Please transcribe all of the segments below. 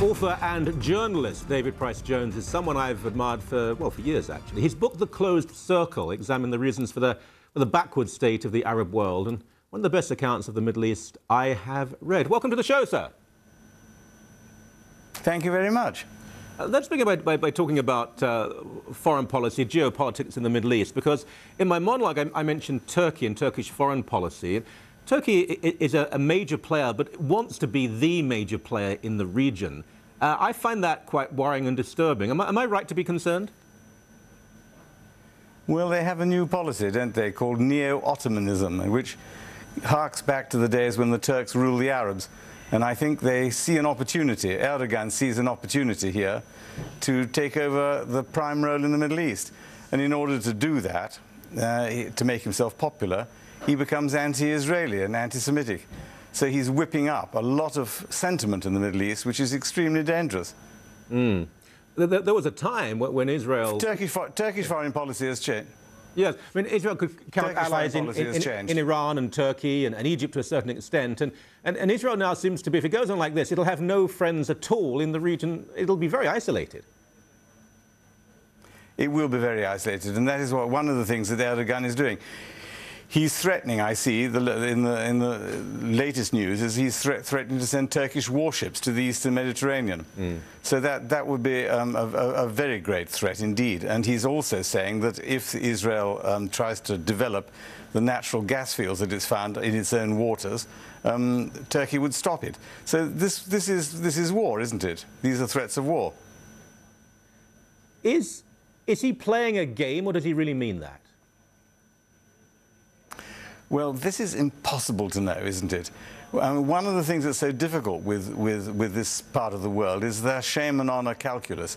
Author and journalist David Pryce-Jones is someone I've admired for, well, for years actually. His book, The Closed Circle, examined the reasons for the, for the backward state of the Arab world and one of the best accounts of the Middle East I have read. Welcome to the show, sir. Thank you very much. Uh, let's begin by, by, by talking about uh, foreign policy, geopolitics in the Middle East, because in my monologue I, I mentioned Turkey and Turkish foreign policy. Turkey is a, major player, but wants to be the major player in the region. Uh, I find that quite worrying and disturbing. Am I, am I right to be concerned? Well, they have a new policy, don't they, called Neo-Ottomanism, which harks back to the days when the Turks ruled the Arabs. And I think they see an opportunity, Erdogan sees an opportunity here to take over the prime role in the Middle East. And in order to do that, uh, to make himself popular, he becomes anti-Israeli and anti-Semitic. So he's whipping up a lot of sentiment in the Middle East, which is extremely dangerous. Mm. There, was a time when Israel... Turkish, Turkish foreign policy has changed. Yes, I mean, Israel could count Turkish allies in, in, in, Iran and Turkey and, and, Egypt to a certain extent. And, and, and Israel now seems to be, if it goes on like this, it'll have no friends at all in the region. It'll be very isolated it will be very isolated. And that is what one of the things that Erdogan is doing. He's threatening, I see, the, in, the, in the latest news, is he's thre threatening to send Turkish warships to the eastern Mediterranean. Mm. So that, that would be um, a, a, very great threat indeed. And he's also saying that if Israel um, tries to develop the natural gas fields that it's found in its own waters, um, Turkey would stop it. So this, this, is, this is war, isn't it? These are threats of war. Is, is he playing a game or does he really mean that? Well, this is impossible to know, isn't it? I mean, one of the things that's so difficult with, with, with this part of the world is their shame and honor calculus.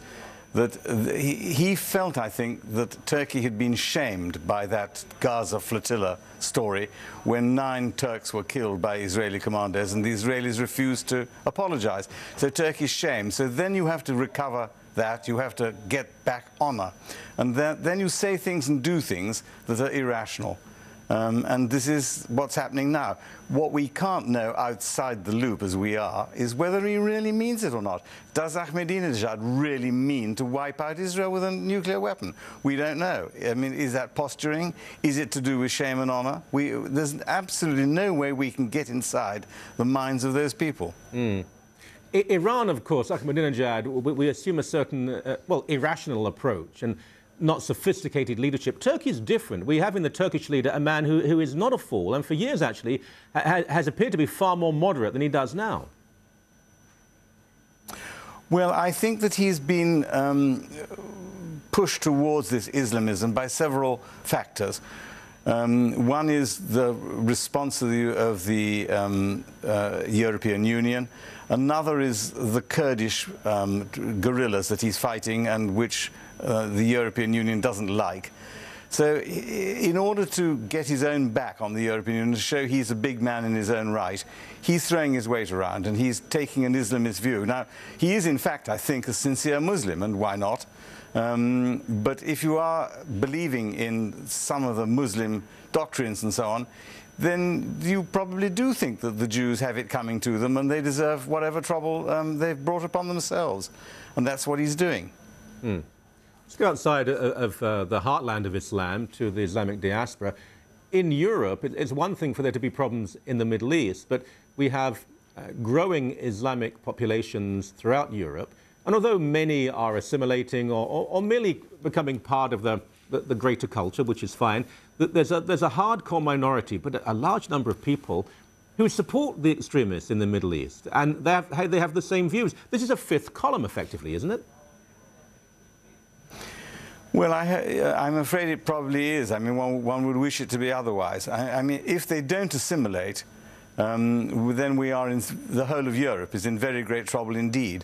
That he, felt, I think, that Turkey had been shamed by that Gaza flotilla story when nine Turks were killed by Israeli commanders and the Israelis refused to apologize. So Turkey's shamed. So then you have to recover that, you have to get back honor. And then you say things and do things that are irrational. Um, and this is what's happening now. What we can't know outside the loop as we are is whether he really means it or not. Does Ahmadinejad really mean to wipe out Israel with a nuclear weapon? We don't know. I mean, is that posturing? Is it to do with shame and honor? We, there's absolutely no way we can get inside the minds of those people. Mm. Iran, of course, Ahmadinejad, we assume a certain, uh, well, irrational approach. And not sophisticated leadership. Turkey is different. We have in the Turkish leader a man who, who is not a fool and for years actually ha has appeared to be far more moderate than he does now. Well, I think that he's been um, pushed towards this Islamism by several factors. Um, one is the response of the, of the um, uh, European Union. Another is the Kurdish um, guerrillas that he's fighting and which uh, the European Union doesn't like. So in order to get his own back on the European Union, to show he's a big man in his own right, he's throwing his weight around and he's taking an Islamist view. Now, he is in fact, I think, a sincere Muslim, and why not? Um, but if you are believing in some of the Muslim doctrines and so on, then you probably do think that the Jews have it coming to them and they deserve whatever trouble um, they've brought upon themselves. And that's what he's doing. Hmm. Let's go outside of, uh, the heartland of Islam to the Islamic diaspora. In Europe, it's one thing for there to be problems in the Middle East, but we have uh, growing Islamic populations throughout Europe. And although many are assimilating or, or, or merely becoming part of the, the, the, greater culture, which is fine, there's a, there's a hardcore minority, but a large number of people who support the extremists in the Middle East. And they have, they have the same views. This is a fifth column, effectively, isn't it? Well, I, am afraid it probably is. I mean, one, one, would wish it to be otherwise. I, I mean, if they don't assimilate, um, then we are in, the whole of Europe is in very great trouble indeed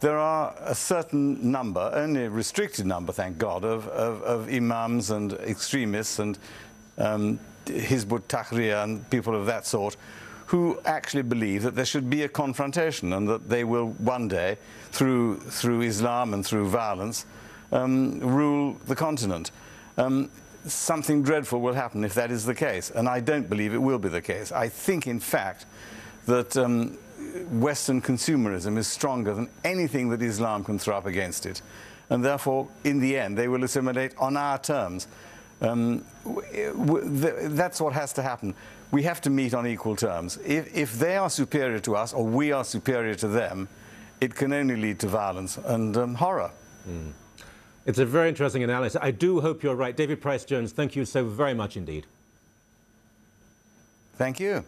there are a certain number, only a restricted number, thank God, of, of, of imams and extremists and um, Hizb ut-Tahrir and people of that sort who actually believe that there should be a confrontation and that they will one day, through, through Islam and through violence, um, rule the continent. Um, something dreadful will happen if that is the case, and I don't believe it will be the case. I think, in fact, that um, Western consumerism is stronger than anything that Islam can throw up against it. And therefore, in the end, they will assimilate on our terms. Um, that's what has to happen. We have to meet on equal terms. If, if they are superior to us or we are superior to them, it can only lead to violence and um, horror. Mm. It's a very interesting analysis. I do hope you're right. David Pryce-Jones, thank you so very much indeed. Thank you.